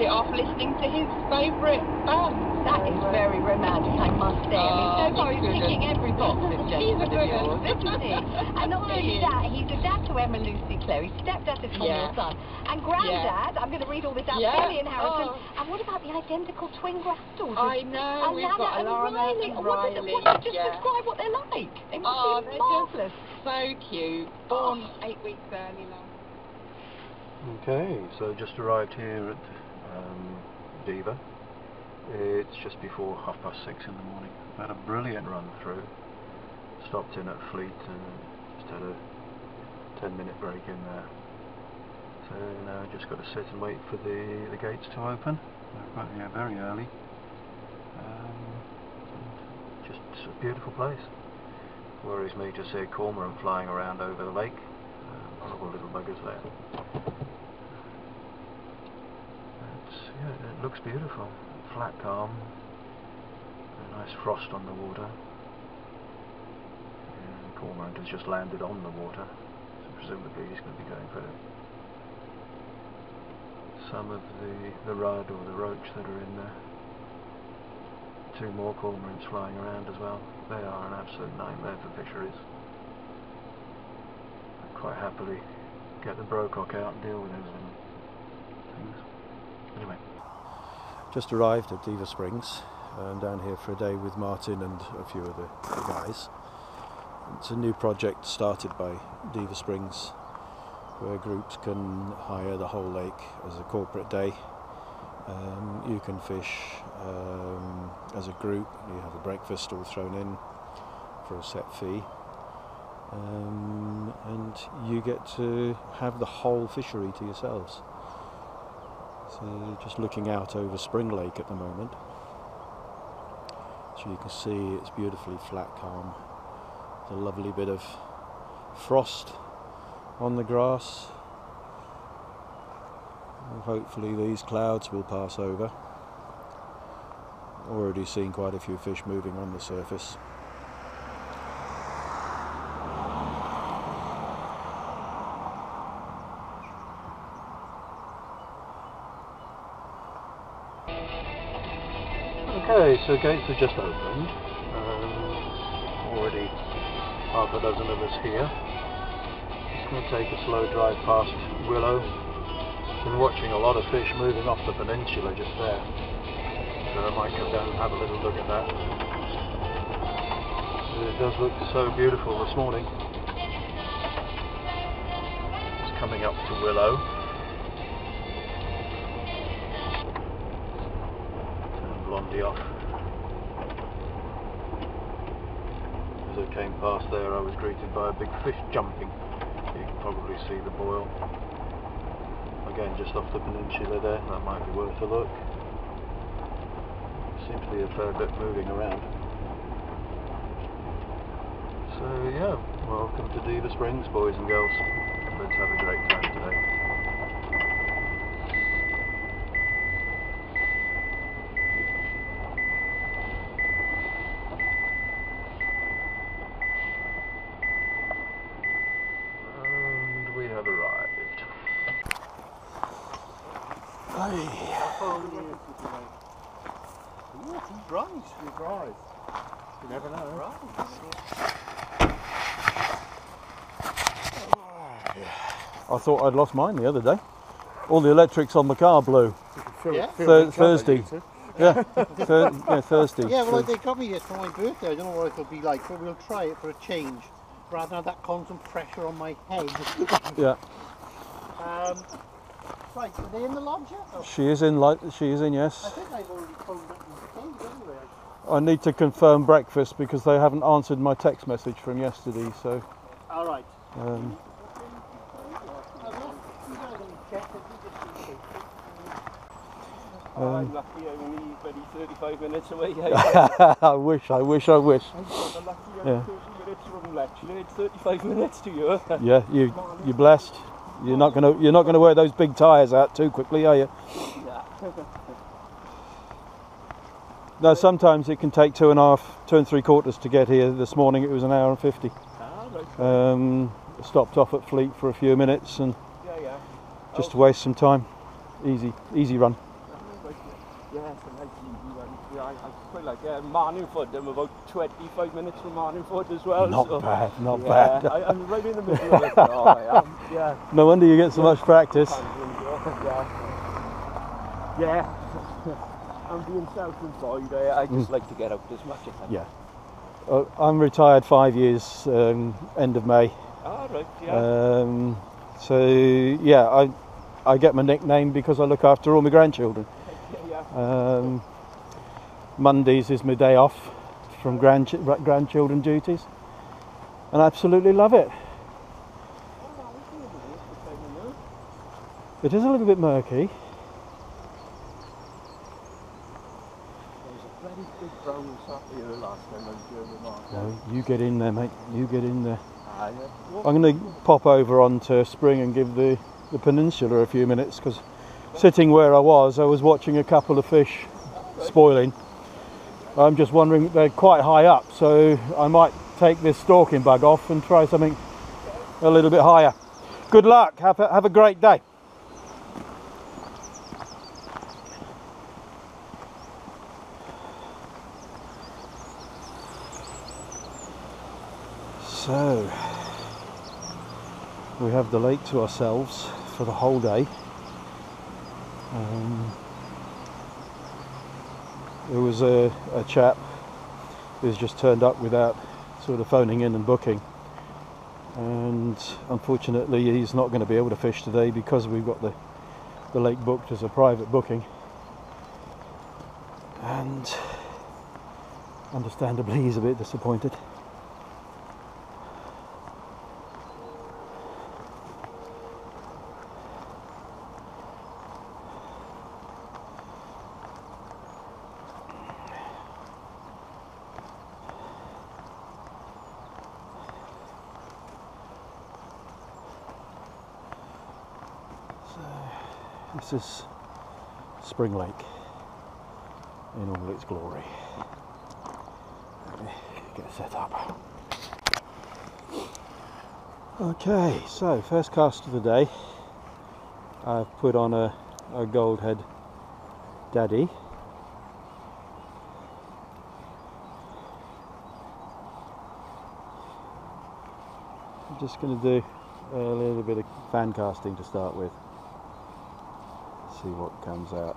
it off listening to his favourite band. That is very romantic, I must say. I mean, so Oh, far he's he's ticking every box, this He's a gentleman of good one. isn't he? And not only He is. that, he's a dad to Emma Lucy Clare. He's stepdad to Tommy Yeah. your son. And granddad, I'm going to read all this out, Yeah. Billy and Harrison. Oh. And what about the identical twin granddaughters? I know, we've Alana got and Alana Riley. and Oh, what does what- just yeah. describe what they're like. They must Oh, be marvellous. So cute. Born eight weeks early last. Okay, so just arrived here at um. It's just before half past six in the morning. I Had a brilliant run through. Stopped in at Fleet and just had a 10 minute break in there. So now I've just got to sit and wait for the, the gates to open. I've got here very early. Um, just a beautiful place. Worries me to see a cormorant flying around over the lake. Um, horrible little buggers there. It's, yeah, it looks beautiful. Flat calm. A nice frost on the water. And cormorant has just landed on the water. So presumably he's going to be going for some of the, the rudd or the roach that are in there. Two more cormorants flying around as well. They are an absolute nightmare for fisheries. I'd quite happily get the brocock out and deal with those little things. Anyway. Just arrived at Dever Springs. I'm down here for a day with Martyn and a few of the, the guys. It's a new project started by Dever Springs where groups can hire the whole lake as a corporate day. Um, you can fish um, as a group, you have a breakfast all thrown in for a set fee. Um, and you get to have the whole fishery to yourselves. So just looking out over Spring Lake at the moment. So you can see it's beautifully flat calm. A lovely bit of frost on the grass. And hopefully these clouds will pass over. Already seen quite a few fish moving on the surface. So gates have just opened. Um, already half a dozen of us here. Just going to take a slow drive past Willow. Been watching a lot of fish moving off the peninsula just there. So I might go down and have a little look at that. It does look so beautiful this morning. It's coming up to Willow. Blondie off. I came past there I was greeted by a big fish jumping. You can probably see the boil. Again just off the peninsula there, that might be worth a look. Seems to be a fair bit moving around. So yeah, welcome to Dever Springs boys and girls. Let's have a great time today. I thought I'd lost mine the other day. All the electrics on the car blew. Yeah? Thur- Thursday. Yeah, thir- yeah, Thursday. Yeah, well, they got me it for my birthday. I don't know what it'll be like, but we'll try it for a change. Rather than have that constant pressure on my head. Yeah, um, right, are they in the lodge yet? She is in. Light, she is in. I Yes. think I've already phoned up and changed anyway. I need to confirm breakfast because they haven't answered my text message from yesterday. So All right. um, I've not, you guys haven't checked it, you just in case. Um, I'm lucky only maybe 35 minutes away. I wish, I wish, I wish. I'm lucky I'm Yeah. 30 minutes from Lechlade. It's 35 minutes to you. Yeah, you you're blessed. You're not gonna you're not gonna wear those big tyres out too quickly, are you? No, sometimes it can take two and a half, two and three quarters to get here. This morning it was an hour and fifty. Ah, right. Um, stopped off at Fleet for a few minutes and Yeah, yeah. just to waste some time. Easy, easy run. Yeah, it's a nice easy one. Yeah, I, I quite like. Uh, Manningford, I'm about 25 minutes from Manningford as well. Not so, bad, not yeah, bad. I, I'm right in the middle of it. Oh, am. Yeah. No wonder you get so much practice. Yeah. I'm being self-employed. I, I just like to get out as much as I can. Yeah. Uh, I'm retired five years, um, end of May. All right. Yeah. Um, so yeah, I I get my nickname because I look after all my grandchildren. yeah. Um, Mondays is my day off from grandch- grandchildren duties, and I absolutely love it. It is a little bit murky. Big here last time I was here with Mark. No, you get in there, mate. You get in there. Ah, yeah. I'm going to pop over onto Spring and give the, the peninsula a few minutes because sitting where I was, I was watching a couple of fish spoiling. I'm just wondering, they're quite high up, so I might take this stalking bug off and try something a little bit higher. Good luck, have a, have a great day. So, we have the lake to ourselves for the whole day. Um, there was a, a chap who's just turned up without sort of phoning in and booking. And unfortunately, he's not going to be able to fish today because we've got the, the lake booked as a private booking. And understandably, he's a bit disappointed. This is Spring Lake in all its glory. Get set up. Okay, so first cast of the day. I've put on a, a gold head daddy. I'm just going to do a little bit of fan casting to start with see what comes out.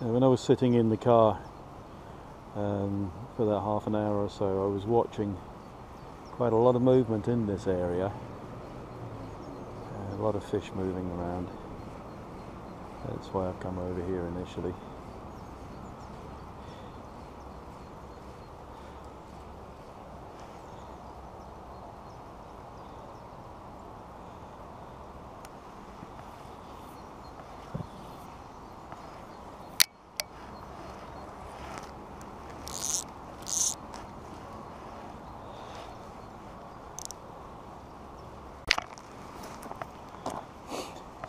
When I was sitting in the car um, for that half an hour or so I was watching quite a lot of movement in this area. Uh, a lot of fish moving around. That's why I've come over here initially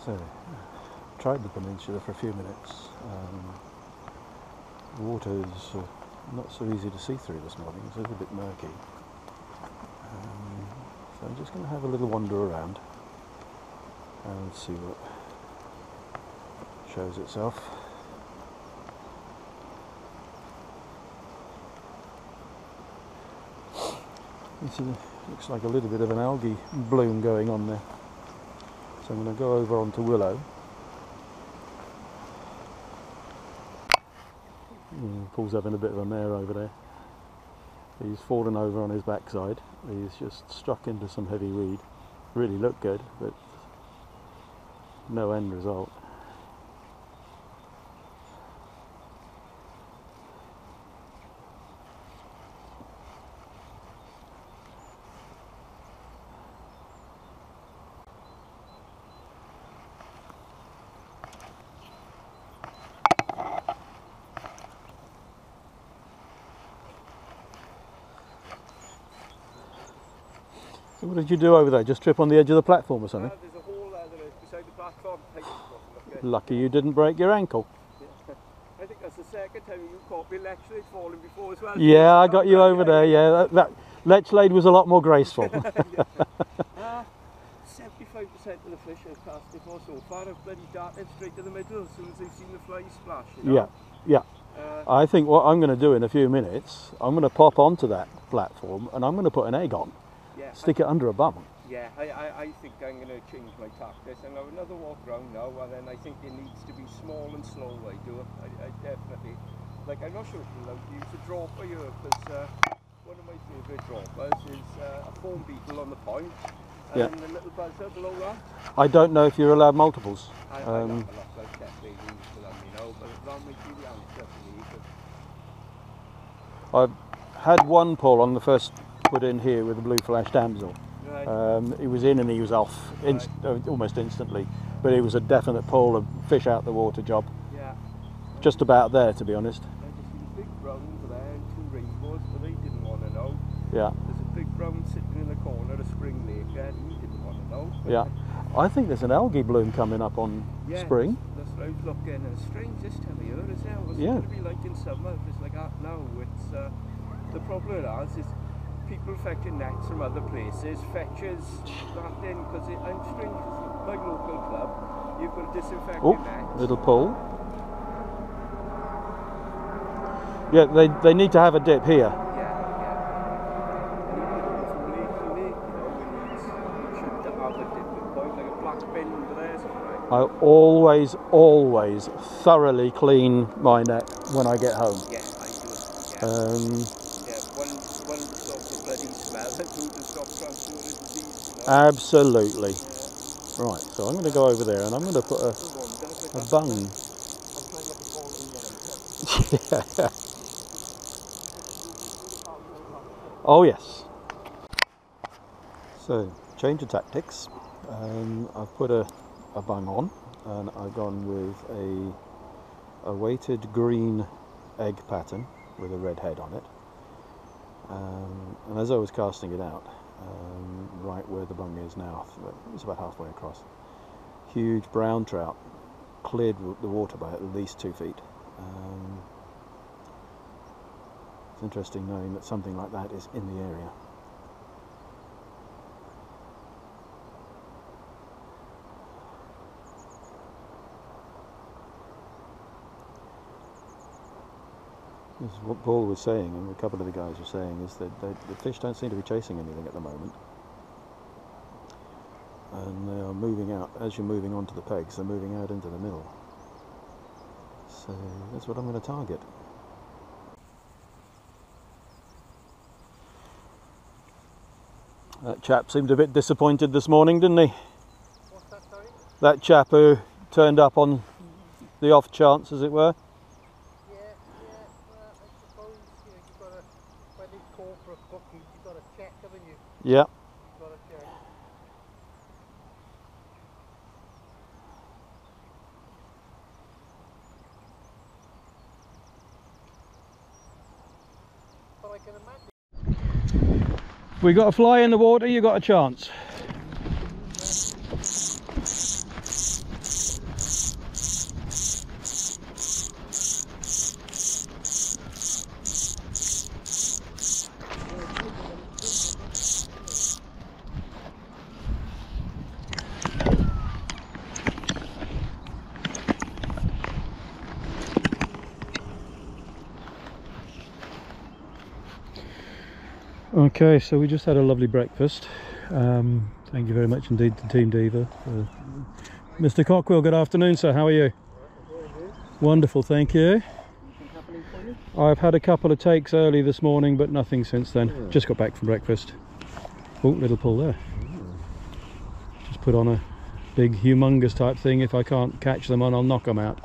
So, tried the peninsula for a few minutes. Um, the water is uh, not so easy to see through this morning, it's a little bit murky. Um, so I'm just going to have a little wander around and see what shows itself. This is, looks like a little bit of an algae bloom going on there. So I'm going to go over onto Willow. Mm, Paul's having a bit of a mare over there. He's fallen over on his backside. He's just struck into some heavy weed. Really looked good, but no end result. What did you do over there? Just trip on the edge of the platform or something? Uh, there's a hole there beside the platform. Take a look at. Lucky you didn't break your ankle. I think that's the second time you caught me lecturing falling before as well. Yeah, I got you over there. Yeah, that, that Lechlade was a lot more graceful. Uh, 75% of the fish I've cast before so far have bloody darted straight to the middle as soon as they've seen the fly splash. You know? yeah, Uh, I think what I'm going to do in a few minutes, I'm going to pop onto that platform and I'm going to put an egg on, yeah, stick it under a bum. Yeah, I, I, I think I'm going to change my tactics and have another walk round now and then I think it needs to be small and slow I do it. I, I definitely, like I'm not sure if you're allowed to use a dropper here because uh, one of my favourite droppers is uh, a foam beetle on the point and Yeah. the little buzzer below that. I don't know if you're allowed multiples. I, I Um, love a lot like that lady to let me know, but that might be the answer for me. 'cause- I've had one pull on the first put in here with the blue flash damsel. Right. Um, he was in and he was off inst- uh, almost instantly, but it was a definite pull, a fish out the water job. yeah. Just about there, to be honest. I just seen big browns there and two rainbows, but they didn't want to know. Yeah, There's a big brown sitting in the corner of Spring Lake there, and he didn't want to know. yeah. I think there's an algae bloom coming up on Yeah, spring. That's what I was looking. And it's strange this time of year, isn't? What's Yeah. it going to be like in summer if it's like that now? It's uh, the problem with ours is people fetching nets from other places fetches that in because I'm strange. my local club, you've got a disinfectant Oh, net. little pull. Yeah, they, they need to have a dip here. Yeah, yeah. And even if it's from lake to lake, you know, when it's, you should have a dipping point like a black bin under there somewhere. I always, always thoroughly clean my net when I get home. Yeah, I do. Yeah. Um, Yeah, one, one to stop the bloody smell, and two to stop transferring disease, you know. Absolutely. Right, so I'm going to go over there and I'm going to put a, a bung. Yeah. Oh yes. So change of tactics. Um, I've put a, a bung on and I've gone with a, a weighted green egg pattern with a red head on it. Um, and as I was casting it out, um, right where the bung is now, it's about halfway across, huge brown trout cleared the water by at least two feet. Um, it's interesting knowing that something like that is in the area. This is what Paul was saying, and a couple of the guys were saying, is that they, the fish don't seem to be chasing anything at the moment. And they are moving out, as you're moving onto the pegs, they're moving out into the middle. So that's what I'm going to target. That chap seemed a bit disappointed this morning, didn't he? That. That chap who turned up on the off chance, as it were. Yeah, yeah, well, I suppose, you know, you've got to, when they call for a cookie, you've got to check, haven't you? Yeah. You've got to check. But I can imagine. We got a fly in the water, you got a chance. Okay, so we just had a lovely breakfast. Um, thank you very much indeed to Team Dever. Uh, Mr. Cockwell, good afternoon, sir. How are you? Wonderful, thank you. I've had a couple of takes early this morning, but nothing since then. Just got back from breakfast. Oh, little pull there. Just put on a big, humongous type thing. If I can't catch them on, I'll knock them out.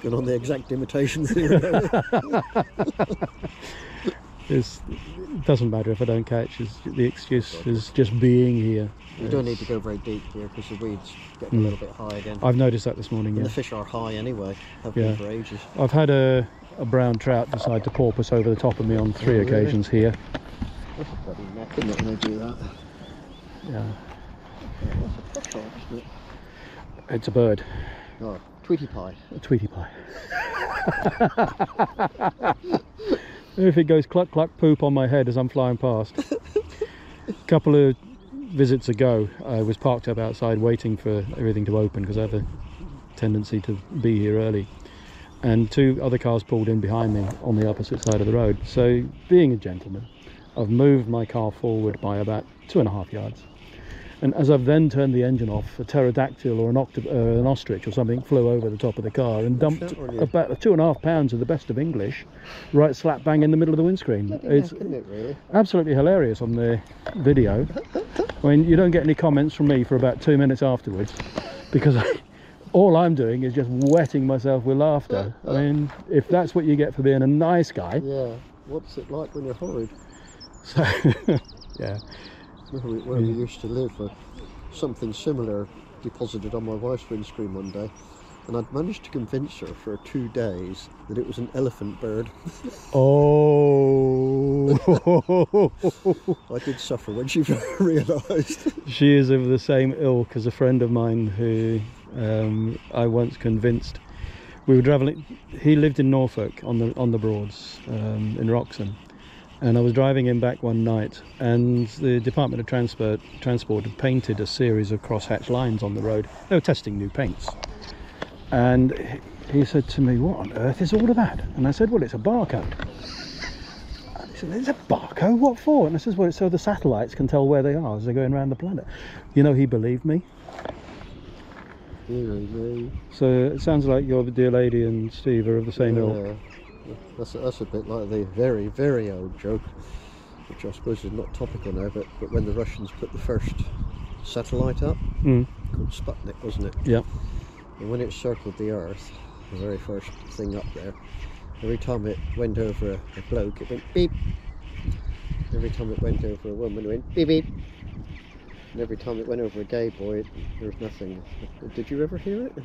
Good on the exact imitation It's, it doesn't matter if I don't catch. It's, the excuse is just being here. You don't need to go very deep here because the weeds getting a hmm. little bit high again. I've noticed that this morning. Yeah. the fish are high anyway, have Yeah. been for ages. I've had a, a brown trout decide to porpoise over the top of me on three Oh, really? occasions here. That's a bloody neck, isn't it, when they do that? Yeah, That's a petrol, isn't it? it's a bird, Oh, Tweety Pie. a Tweety pie. if it goes cluck cluck poop on my head as I'm flying past. A couple of visits ago, I was parked up outside waiting for everything to open because I have a tendency to be here early. And two other cars pulled in behind me on the opposite side of the road. So, being a gentleman, I've moved my car forward by about two and a half yards. And as I've then turned the engine off, a pterodactyl or an, octo- uh, an ostrich or something flew over the top of the car and dumped about two and a half pounds of the best of English right slap bang in the middle of the windscreen. Bloody It's isn't it, really? absolutely hilarious on the video. I mean, you don't get any comments from me for about two minutes afterwards because I, all I'm doing is just wetting myself with laughter. I mean, if that's what you get for being a nice guy, Yeah. What's it like when you're horrid? so yeah, Where we, where we used to live, uh, something similar deposited on my wife's windscreen one day, and I'd managed to convince her for two days that it was an elephant bird. oh, I did suffer when she realised. she is of the same ilk as a friend of mine who um, I once convinced. We were travelling. He lived in Norfolk on the on the Broads um, in Wroxham, and I was driving him back one night, and the Department of Transport Transport had painted a series of crosshatch lines on the road. They were testing new paints, and he- said to me, "What on earth is all of that?" And I said, "Well, it's a barcode." And he said, "It's a barcode. What for?" And I says, "Well, it's so the satellites can tell where they are as they're going around the planet." You know, he believed me. Me. So it sounds like your dear lady and Steve are of the same ilk. Yeah. That's, that's a bit like the very, very old joke, which I suppose is not topical now, but, but when the Russians put the first satellite up, Mm. called Sputnik, wasn't it? Yeah. And when it circled the Earth, the very first thing up there, every time it went over a, a bloke, it went beep. Every time it went over a woman, it went beep beep. And every time it went over a gay boy, it, there was nothing. Did you ever hear it?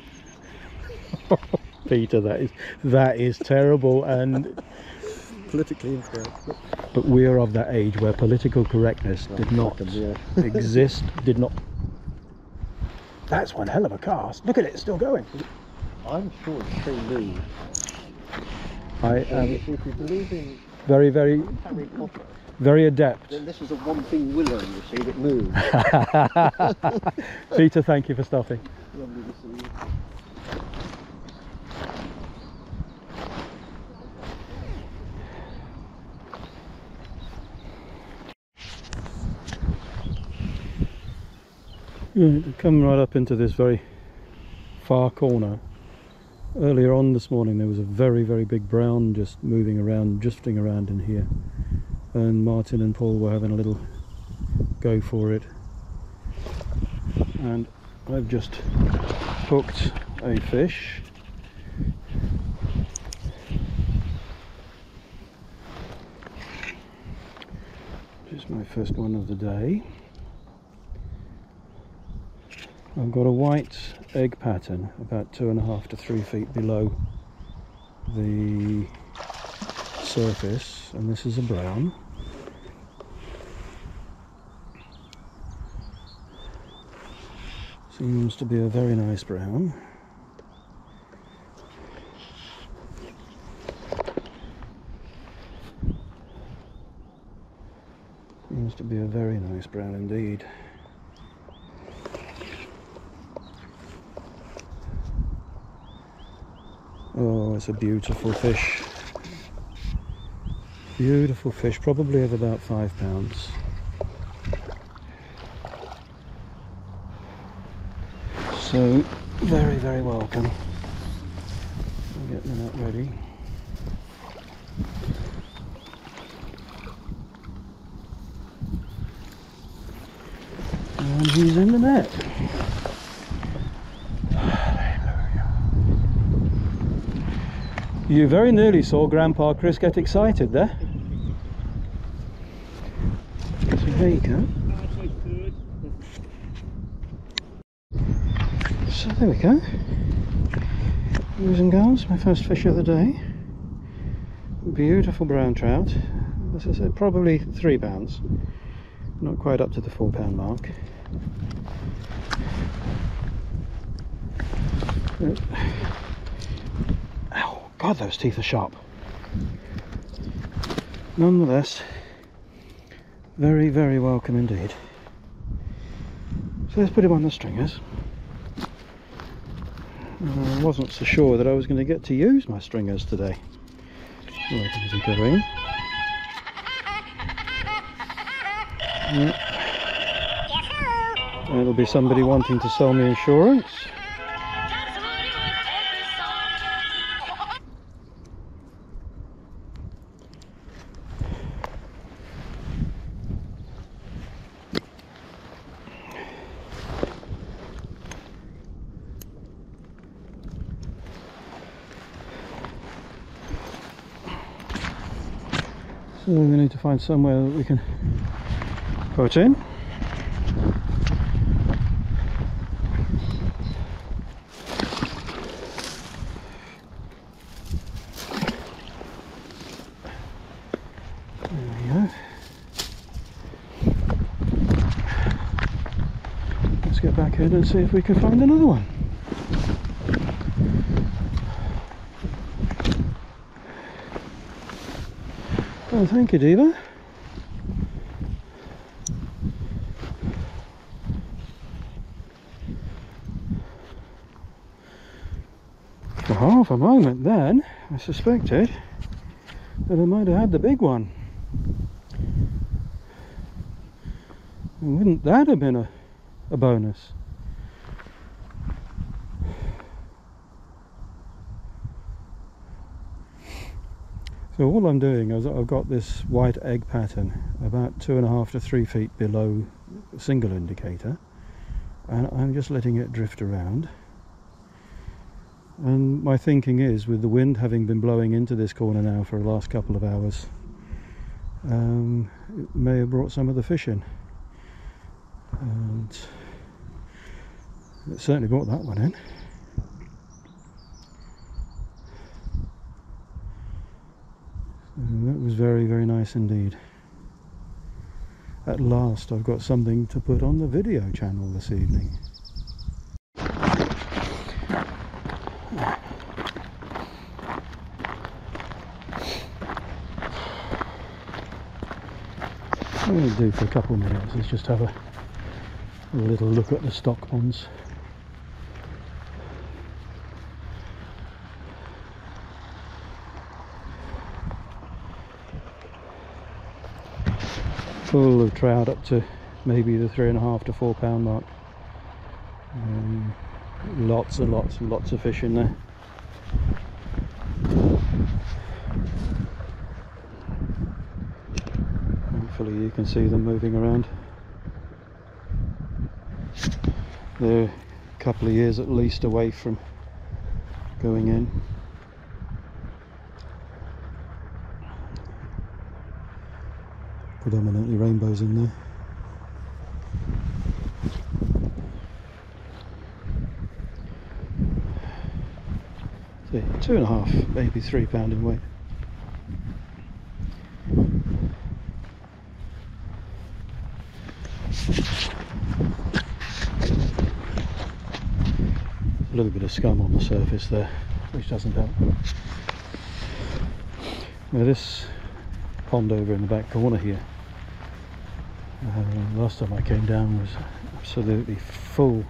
Peter, that is that is terrible, and Politically incorrect. but- but we are of that age where political correctness did not yeah. exist. Did not. That's one hell of a cast. Look at it, it's still going. I'm sure it's pretty new. I Um, am if, if you believe in very, very, Harry Potter, very adept. then this is the one thing we'll learn, you see, that moves. Peter, thank you for stopping. Yeah, Come right up into this very far corner. Earlier on this morning, there was a very, very big brown just moving around, drifting around in here, and Martyn and Paul were having a little go for it. And I've just hooked a fish. Just my first one of the day. I've got a white egg pattern about two and a half to three feet below the surface, and this is a brown. Seems to be a very nice brown. Seems to be a very nice brown indeed. It's a beautiful fish. Beautiful fish, probably of about five pounds. So, very, very welcome. I'll get the net ready. And he's in the net. You very nearly saw Grandpa Chris get excited there. So there you go. So there we go. Boys and girls, my first fish of the day. Beautiful brown trout. The as I said, probably three pounds. Not quite up to the four pound mark. Ow, God, those teeth are sharp. Nonetheless, very, very welcome indeed. So let's put him on the stringers. I wasn't so sure that I was going to get to use my stringers today. Where is he going? Yep. It'll be somebody wanting to sell me insurance. Find somewhere that we can put in. Let's get back in and see if we can find another one. Oh, thank you, Dever. For half a moment then, I suspected that I might have had the big one. Wouldn't that have been a, a bonus? So all I'm doing is I've got this white egg pattern about two and a half to three feet below single indicator and I'm just letting it drift around. And my thinking is with the wind having been blowing into this corner now for the last couple of hours um, it may have brought some of the fish in. And it certainly brought that one in And that was very, very nice indeed. At last I've got something to put on the video channel this evening. What I'm going to do for a couple of minutes is just have a little look at the stock ponds. Full of trout up to maybe the three and a half to four pound mark. Um, lots and lots and lots of fish in there. Hopefully you can see them moving around. They're a couple of years at least away from going in. Predominantly rainbows in there. So two and a half, maybe three pound in weight. A little bit of scum on the surface there, which doesn't help. Now this pond over in the back corner here. Uh, last time I came down was absolutely full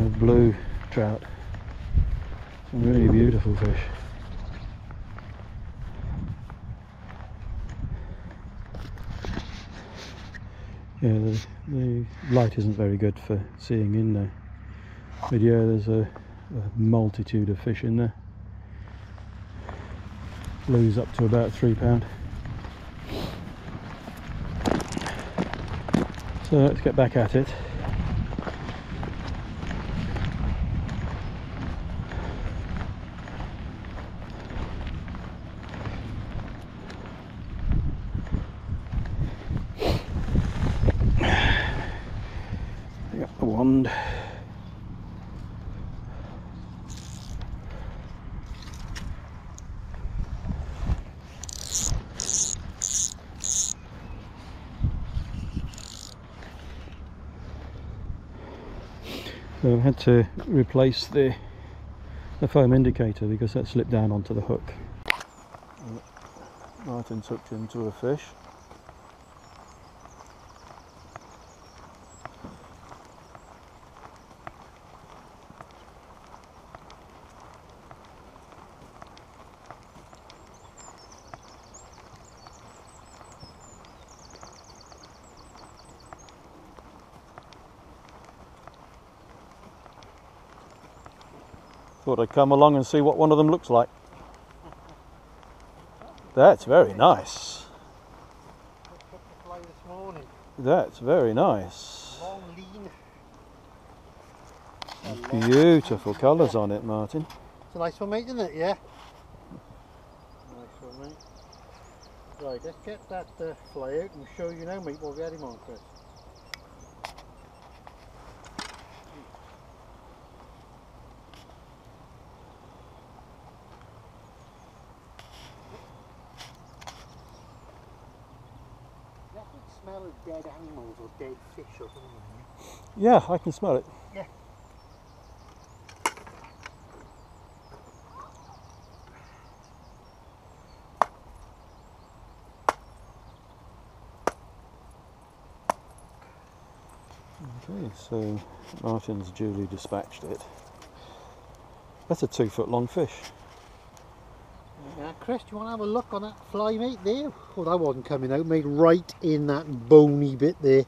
of blue trout. Some really beautiful fish. Yeah, the, the light isn't very good for seeing in there. But yeah, there's a, a multitude of fish in there blues up to about three pound Uh, so let's get back at it Pick up the wand So I've had to replace the the foam indicator because that slipped down onto the hook. Martyn's hooked into a fish. Thought I'd come along and see what one of them looks like. That's very nice. That's very nice. Beautiful colours on it, Martyn. It's a nice one, mate, isn't it? Yeah. Nice one, mate. Right, let's get that uh, fly out and show you now, mate, what we had him on, Chris. That would smell of dead animals or dead fish or something. Yeah, I can smell it. Yeah. Okay, so Martyn's duly dispatched it. That's a two foot long fish. Yeah, Chris, do you want to have a look on that fly, mate, there? Oh, that wasn't coming out, mate, right in that bony bit there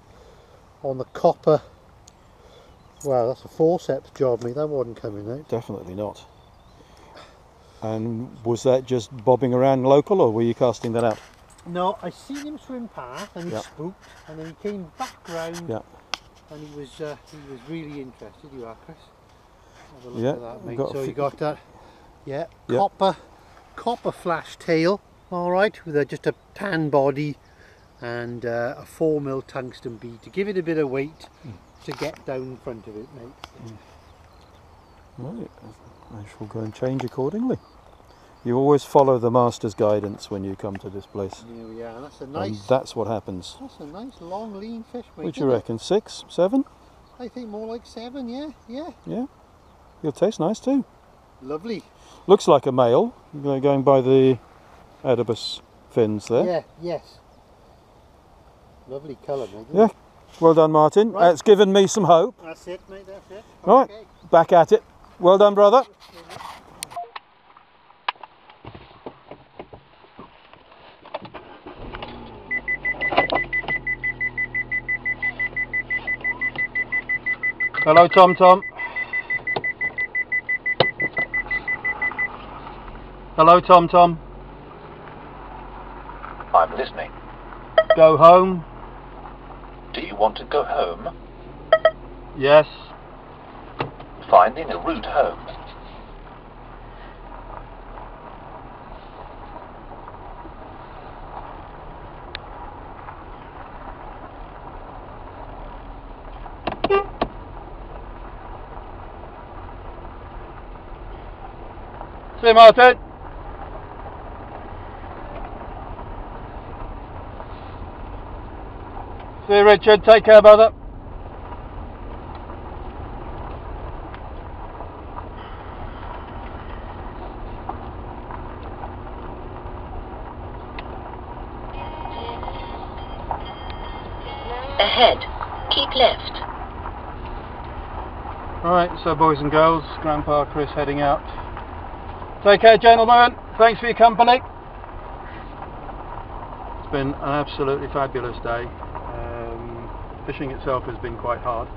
on the copper. Wow, that's a forceps job, mate, that wasn't coming out. Definitely not. And was that just bobbing around local or were you casting that out? No, I seen him swim past and he Yeah. spooked, and then he came back round Yeah. and he was uh, he was really interested. You are, Chris. Have a look Yeah, that, mate. got so you got that, yeah, Yeah. copper, copper flash tail, all right, with a, just a tan body and uh, a four mil tungsten bead to give it a bit of weight Hmm. to get down in front of it, mate. Right, I shall go and change accordingly. You always follow the master's guidance when you come to this place. Are. That's a And nice, that's what happens. that's a nice long lean fish, mate. What do you isn't it? reckon? Six? Seven? I think more like seven. Yeah, yeah. Yeah. He'll taste nice too. Lovely. Looks like a male, going by the adipose fins there. Yeah, yes. Lovely colour, mate. Yeah. Well done, Martyn. Right. That's given me some hope. That's it, mate, that's it. Right. Okay. Back at it. Well done, brother. Hello, Tom Tom. Hello, Tom Tom. I'm listening. Go home. Want to go home? Yes. Finding a route home. See you, Martyn. See you, Richard. Take care, brother. Ahead. Keep left. Alright, so boys and girls, Grandpa Chris heading out. Take care, gentlemen. Thanks for your company. It's been an absolutely fabulous day. Fishing itself has been quite hard,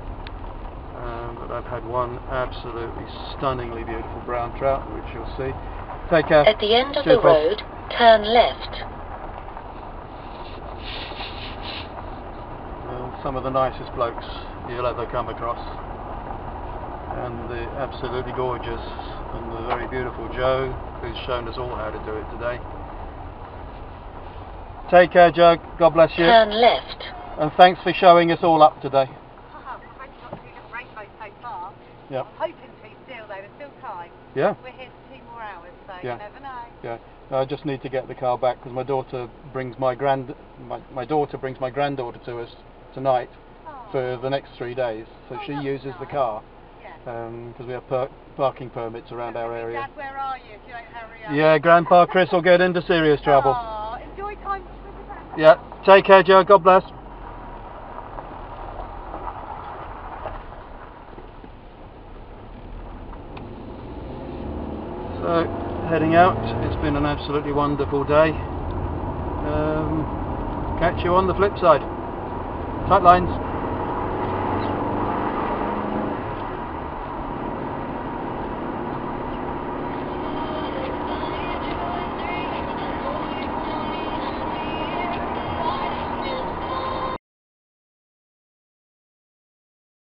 um, but I've had one absolutely stunningly beautiful brown trout, which you'll see. Take care. At the end of Cheers, the road, turn left. Well, some of the nicest blokes you'll ever come across. And the absolutely gorgeous and the very beautiful Joe, who's shown us all how to do it today. Take care, Joe. God bless you. Turn left. And thanks for showing us all up today. Yeah. I'm hoping to still though, there's still time. Yeah. We're here for two more hours, so yeah. you never know. Yeah. I just need to get the car back because my daughter brings my grand my, my daughter brings my granddaughter to us tonight oh. for the next three days. So oh, she uses nice. the car because yeah. um, we have per parking permits around our area. Dad, where are you? If you don't hurry up. Yeah, Grandpa Chris will get into serious trouble. Aww, enjoy time. Yeah. Take care, Joe. God bless. So, heading out. It's been an absolutely wonderful day. Um, catch you on the flip side. Tight lines.